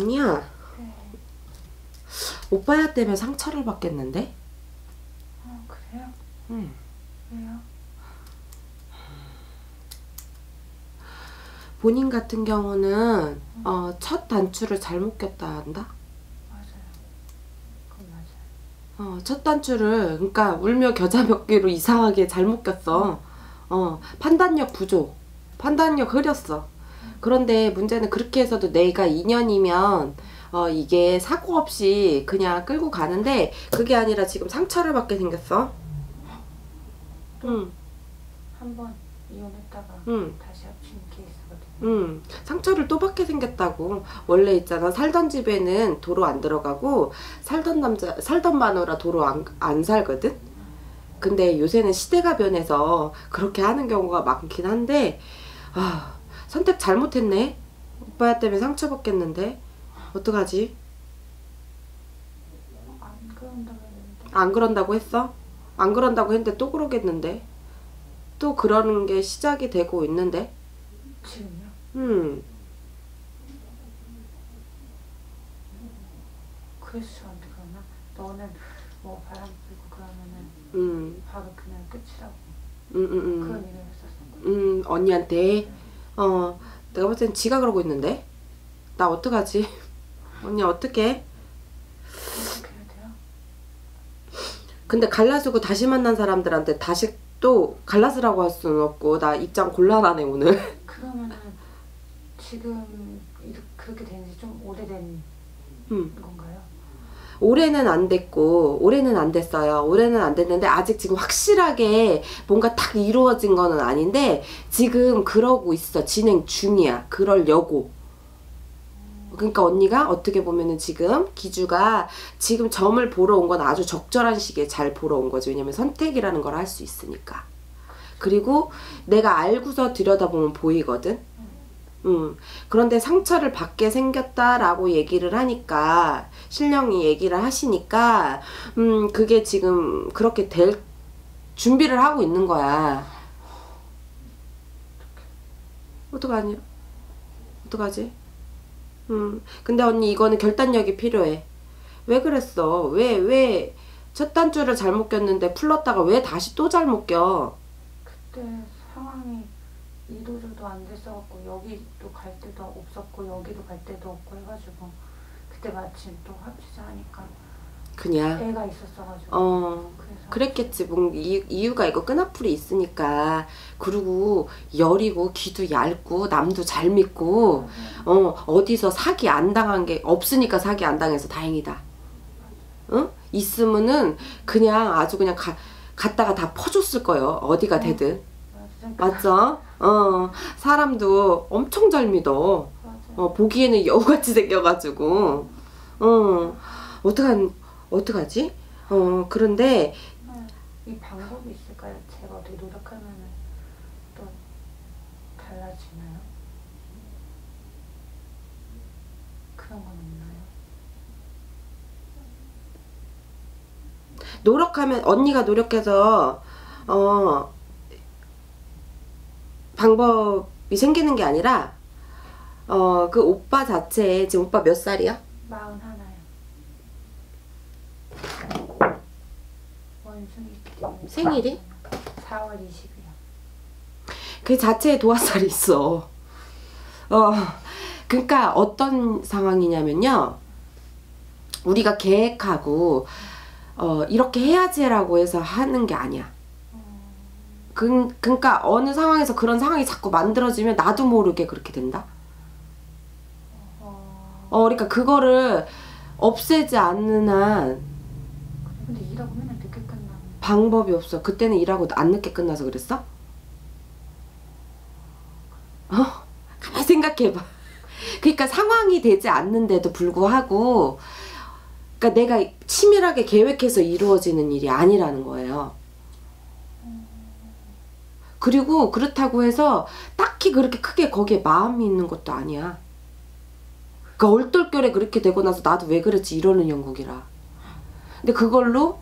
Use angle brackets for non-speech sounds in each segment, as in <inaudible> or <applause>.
언니야, 네. 오빠야 때문에 상처를 받겠는데? 어, 그래요? 응. 왜요? 본인 같은 경우는 어, 첫 단추를 잘못 꼈다 한다. 맞아요. 그건 맞아요. 어, 첫 단추를 그러니까 울며 겨자 먹기로 이상하게 잘못 꼈어. 어, 판단력 부족. 판단력 흐렸어. 그런데 문제는 그렇게 해서도 내가 2년이면 어, 이게 사고 없이 그냥 끌고 가는데 그게 아니라 지금 상처를 받게 생겼어. 응, 한번 이혼했다가 응. 다시 합친 케이스거든요. 응, 상처를 또 받게 생겼다고. 원래 있잖아, 살던 집에는 도로 안 들어가고, 살던 남자, 살던 마누라 도로 안, 안 살거든? 근데 요새는 시대가 변해서 그렇게 하는 경우가 많긴 한데, 아, 선택 잘못했네? 오빠 때문에 상처받겠는데? 어떡하지? 안 그런다고 했는데. 안 그런다고 했어? 안 그런다고 했는데 또 그러겠는데? 또 그러는 게 시작이 되고 있는데? 지금요? 음, 그래서 저한테 그러나? 너는 뭐 바람 불고 그러면은 음, 바로 그냥 끝이라고. 음, 음, 음. 그런 얘기를 했었어. 음, 언니한테, 어, 내가 볼 땐 지가 그러고 있는데? 나 어떡하지? <laughs> 언니, 어떡해? 근데 갈라서고 다시 만난 사람들한테 다시 또 갈라서라고 할 수는 없고, 나 입장 곤란하네, 오늘. <laughs> 그러면은 지금 이렇게 그렇게 된 지 좀 오래된 음. 건가요? 올해는 안 됐고, 올해는 안 됐어요. 올해는 안 됐는데, 아직 지금 확실하게 뭔가 딱 이루어진 거는 아닌데, 지금 그러고 있어. 진행 중이야. 그러려고. 그러니까 언니가 어떻게 보면은 지금 기주가 지금 점을 보러 온 건 아주 적절한 시기에 잘 보러 온 거지. 왜냐면 선택이라는 걸 할 수 있으니까. 그리고 내가 알고서 들여다보면 보이거든. 음. 그런데 상처를 받게 생겼다라고 얘기를 하니까 신령이 얘기를 하시니까 음, 그게 지금 그렇게 될 준비를 하고 있는 거야. 어떡하냐? 어떡하지? 음. 근데 언니 이거는 결단력이 필요해. 왜 그랬어? 왜, 왜, 첫 단추를 잘못 꼈는데 풀렀다가 왜 다시 또 잘못 껴? 그때 이도저도 안 됐어갖고 여기도 갈 데도 없었고 여기도 갈 데도 없고 해가지고 그때 마침 또 합치자 하니까 그냥, 애가 있었어가지고 어, 그래서 그랬겠지. 뭐, 이유, 이유가 있고 끈앞풀이 있으니까. 그리고 여리고 귀도 얇고 남도 잘 믿고, 어, 어디서 사기 안 당한 게 없으니까 사기 안 당해서 다행이다. 응? 있으면은 그냥 아주 그냥 가, 갔다가 다 퍼줬을 거예요. 어디가 되든. 맞아 맞죠? 어, 사람도 엄청 잘 믿어. 맞아 어, 보기에는 <laughs> 여우같이 생겨가지고. 어, 어떡한, 어떡하지? 어, 그런데, 이 방법이 있을까요? 제가 어떻게 노력하면은 또 달라지나요? 그런 건 없나요? 노력하면, 언니가 노력해서, 어, 방법이 생기는 게 아니라, 어, 그 오빠 자체에, 지금 오빠 몇 살이야? 마흔 하나요. 원숭이 생일이? 4월 20일이요. 그 자체에 도화살이 있어. 어, 그러니까 어떤 상황이냐면요. 우리가 계획하고, 어, 이렇게 해야지라고 해서 하는 게 아니야. 그, 그러니까 어느 상황에서 그런 상황이 자꾸 만들어지면 나도 모르게 그렇게 된다. 어, 어, 그러니까 그거를 없애지 않는 한 근데 일하고 맨날 늦게 끝나면 방법이 없어. 그때는 일하고 안 늦게 끝나서 그랬어? 어? 가만히 생각해봐. 그러니까 상황이 되지 않는데도 불구하고, 그러니까 내가 치밀하게 계획해서 이루어지는 일이 아니라는 거예요. 그리고 그렇다고 해서 딱히 그렇게 크게 거기에 마음이 있는 것도 아니야. 그러니까 얼떨결에 그렇게 되고 나서 나도 왜 그랬지 이러는 영국이라. 근데 그걸로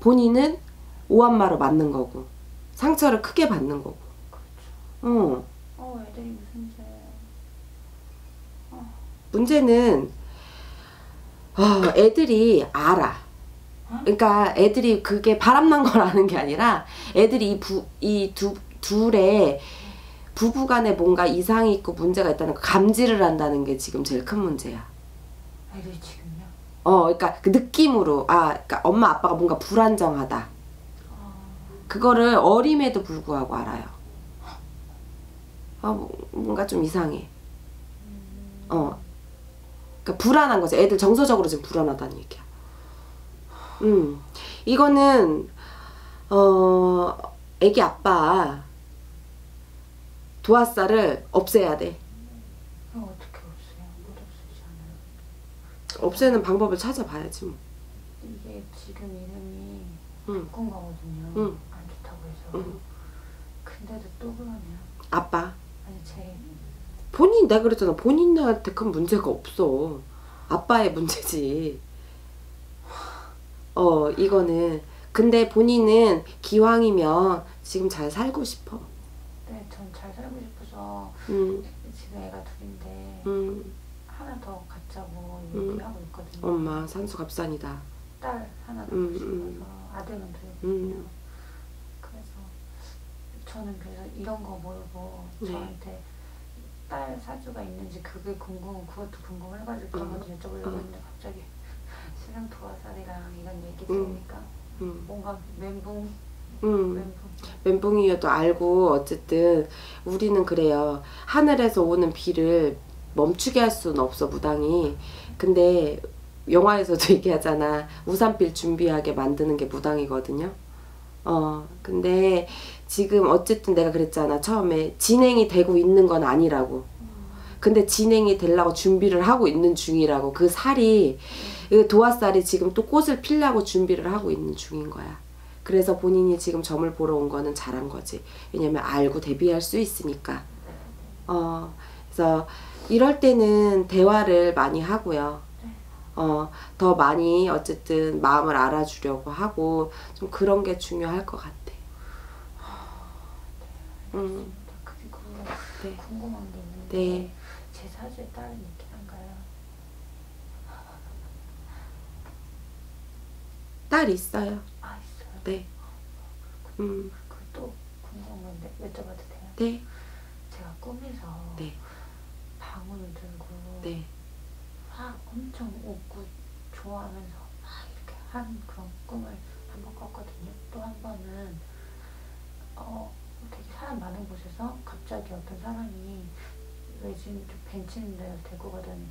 본인은 오한마로 맞는 거고 상처를 크게 받는 거고. 어. 어 애들이 무슨 죄 어, 문제는 어, 애들이 알아. 그러니까 애들이 그게 바람난 걸 아는 게 아니라 애들이 이부이두 둘의 부부간에 뭔가 이상이 있고 문제가 있다는 거 감지를 한다는 게 지금 제일 큰 문제야. 애들 지금요? 어, 그러니까 그 느낌으로 아, 그러니까 엄마 아빠가 뭔가 불안정하다. 아, 그거를 어림에도 불구하고 알아요. 아, 뭐, 뭔가 좀 이상해. 어. 그러니까 불안한 거지. 애들 정서적으로 지금 불안하다는 얘기야. 음. 이거는 어, 애기 아빠 도화살을 없애야 돼. 그럼 어떻게 없어요? 못 없애지 않아요? 없애는 방법을 찾아봐야지 뭐. 이게 지금 이름이 응. 바꾼 거거든요. 응. 안 좋다고 해서. 응. 근데도 또 그러네요. 아빠. 아니 제 본인 내가 그랬잖아. 본인한테 큰 문제가 없어. 아빠의 문제지. 어, 이거는 근데 본인은 기왕이면 지금 잘 살고 싶어. 네, 전 잘 살고 싶어서 음. 지금 애가 둘인데 음. 하나 더 갖자고 음. 얘기하고 있거든요. 엄마 산수갑산이다. 딸 하나 더 음, 갖고 음. 싶어서 아들은 둘이거든요. 음. 그래서 저는 그래서 이런 거 모르고 네. 저한테 딸 사주가 있는지 그게 궁금 그것도 궁금해가지고 음. 거좀 여쭤보려고 음. 했는데 갑자기 신랑 도화살이랑 이런 얘기 음. 들으니까 음. 뭔가 멘붕 음. 멘붕 멘붕이어도 알고 어쨌든 우리는 그래요. 하늘에서 오는 비를 멈추게 할 수는 없어 무당이. 근데 영화에서도 <laughs> 얘기하잖아. 우산빌 준비하게 만드는 게 무당이거든요. 어, 근데 지금 어쨌든 내가 그랬잖아. 처음에 진행이 되고 있는 건 아니라고. 근데 진행이 되려고 준비를 하고 있는 중이라고. 그 살이, 그 도화살이 지금 또 꽃을 피려고 준비를 하고 있는 중인 거야. 그래서 본인이 지금 점을 보러 온 거는 잘한 거지. 왜냐면 알고 대비할 수 있으니까. 어, 그래서 이럴 때는 대화를 많이 하고요. 어, 더 많이 어쨌든 마음을 알아주려고 하고 좀 그런 게 중요할 것 같아. 음, 그리고 네. 궁금한 게 있는데 네. 제 사주에 딸은 있긴 한가요? 딸 있어요. 아 있어요. 네. 음, 그또 궁금한 건데 여쭤봐도 돼요? 네. 제가 꿈에서 네. 방울을 들고 네. 막 엄청 웃고 좋아하면서 막 이렇게 한 그런 꿈을 한 번 꿨거든요. 또 한 번은 어 되게 사람 많은 곳에서 갑자기 어떤 사람이 외진 좀 벤치 있는 데를 데리고 가더니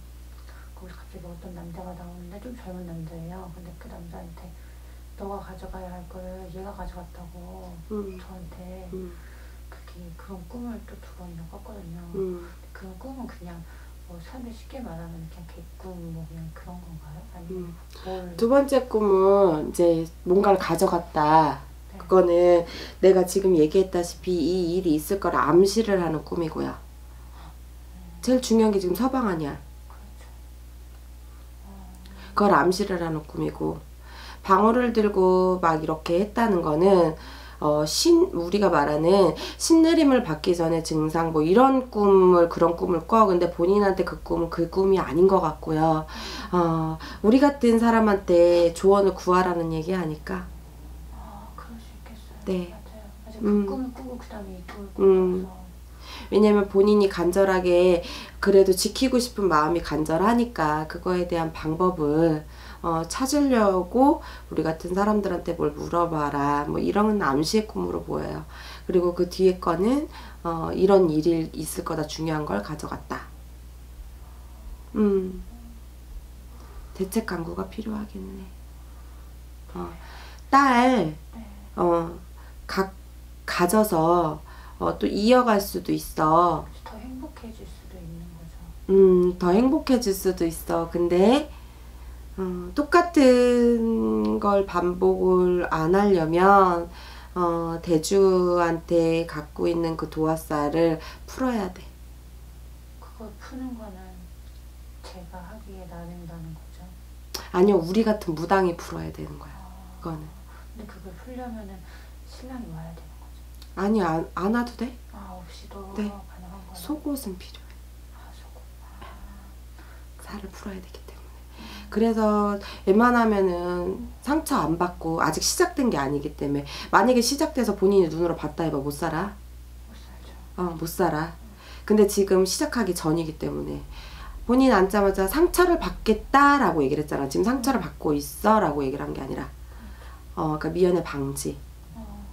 거기서 갑자기 어떤 남자가 나오는데 좀 젊은 남자예요. 근데 그 남자한테 너가 가져가야 할 거를 얘가 가져갔다고 음, 저한테 음, 그게 그런 꿈을 또 두 번이나 꿨거든요. 음. 그런 꿈은 그냥 뭐 사람들이 쉽게 말하면 그냥 개꿈 뭐 그냥 그런 건가요? 아니면 음. 뭘두 번째 꿈은 이제 뭔가를 가져갔다. 네. 그거는 내가 지금 얘기했다시피 이 일이 있을 거를 암시를 하는 꿈이고요. 제일 중요한 게 지금 서방 아니야. 그걸 암시를 하는 꿈이고 방울을 들고 막 이렇게 했다는 거는 어, 신 우리가 말하는 신내림을 받기 전에 증상 뭐 이런 꿈을 그런 꿈을 꿔 근데 본인한테 그 꿈은 그 꿈이 아닌 것 같고요. 어, 우리 같은 사람한테 조언을 구하라는 얘기 아닐까? 아 그럴 수 있겠어요. 네. 맞아요. 맞아 음. 그 꿈을 꾸고 그 다음에 이 꿈을 음. 꾸고 왜냐면 본인이 간절하게 그래도 지키고 싶은 마음이 간절하니까 그거에 대한 방법을 어, 찾으려고 우리 같은 사람들한테 뭘 물어봐라 뭐 이런 암시의 꿈으로 보여요. 그리고 그 뒤에 거는 어, 이런 일이 있을 거다 중요한 걸 가져갔다. 음 대책 강구가 필요하겠네. 어, 딸 네. 어, 각 가져서 어, 또 이어갈 수도 있어. 더 행복해질 수도 있는 거죠. 음, 더 행복해질 수도 있어. 근데 음, 똑같은 걸 반복을 안 하려면 어, 대주한테 갖고 있는 그 도화살을 풀어야 돼. 그걸 푸는 거는 제가 하기에 나른다는 거죠. 아니요, 우리 같은 무당이 풀어야 되는 거야. 아, 그거는. 근데 그걸 풀려면은 신랑이 와야 거죠. 아니, 안, 안 와도 돼. 아 없이도 네. 가능한 거예요. 속옷은 필요해. 아, 속옷. 아, 살을 풀어야 되기 때문에. 그래서 웬만하면은 상처 안 받고 아직 시작된 게 아니기 때문에 만약에 시작돼서 본인이 눈으로 봤다 해봐 못 살아? 못 살죠. 어, 못 살아. 근데 지금 시작하기 전이기 때문에 본인 앉자마자 상처를 받겠다라고 얘기를 했잖아. 지금 상처를 받고 있어라고 얘기를 한 게 아니라 어, 그러니까 미연의 방지.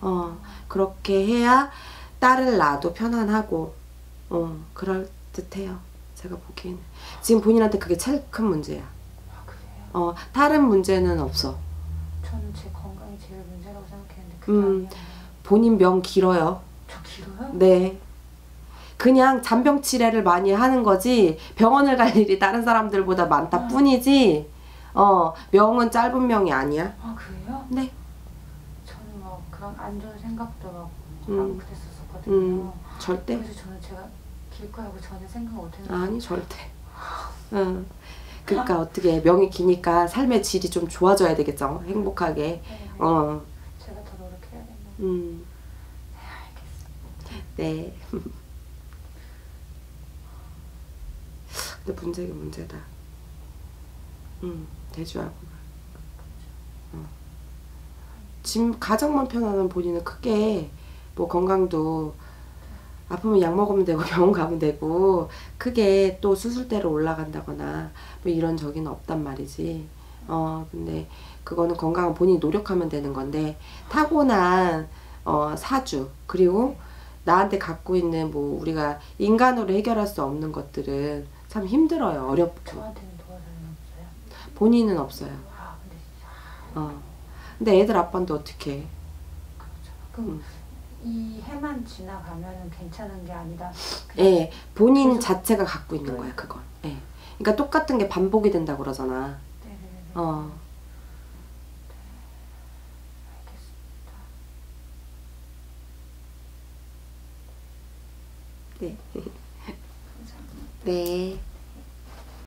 어, 어, 그렇게 해야 딸을 낳아도 편안하고 어, 그럴 듯해요. 제가 보기에는 지금 본인한테 그게 제일 큰 문제야. 아 그래요? 어, 다른 문제는 없어. 저는 제 건강이 제일 문제라고 생각했는데 그게 음. 아니었네요. 본인 명 길어요. 저 길어요? 네. 그냥 잔병 치레를 많이 하는 거지 병원을 갈 일이 다른 사람들보다 많다 음. 뿐이지 어 명은 짧은 명이 아니야. 아 그래요? 네. 그런 안 좋은 생각도 막 음. 하고 그랬었거든요. 음 절대 그래서 저는 제가 길 거라고 전혀 생각 못했는데 아니 절대. 응. 그러니까 어떻게 명이 기니까 삶의 질이 좀 좋아져야 되겠죠. 행복하게. 네, 어. 제가 더 노력해야겠네요. 음. 네 알겠습니다. 네. 근데 문제가 문제다. 음, 대주하고. 어. 지금 가장만 편안한 본인은 크게 뭐 건강도 아프면 약 먹으면 되고 <laughs> 병원 가면 되고 크게 또 수술대로 올라간다거나 뭐 이런 적이는 없단 말이지. 어, 근데 그거는 건강은 본인이 노력하면 되는 건데 타고난 어, 사주 그리고 나한테 갖고 있는 뭐 우리가 인간으로 해결할 수 없는 것들은 참 힘들어요. 어렵고. 저한테는 도와주는 없어요. 본인은 없어요. 아 근데 진짜 어. 근데 애들 아빠도 어떻게 해? 그렇죠. 그럼 음. 이 해만 지나가면은 괜찮은 게 아니라 예, 본인 계속- 자체가 갖고 있는 거야, 그건. 예. 그러니까 똑같은 게 반복이 된다고 그러잖아. 네네네. 어. 알겠습니다. 네. 감사합니다. 네.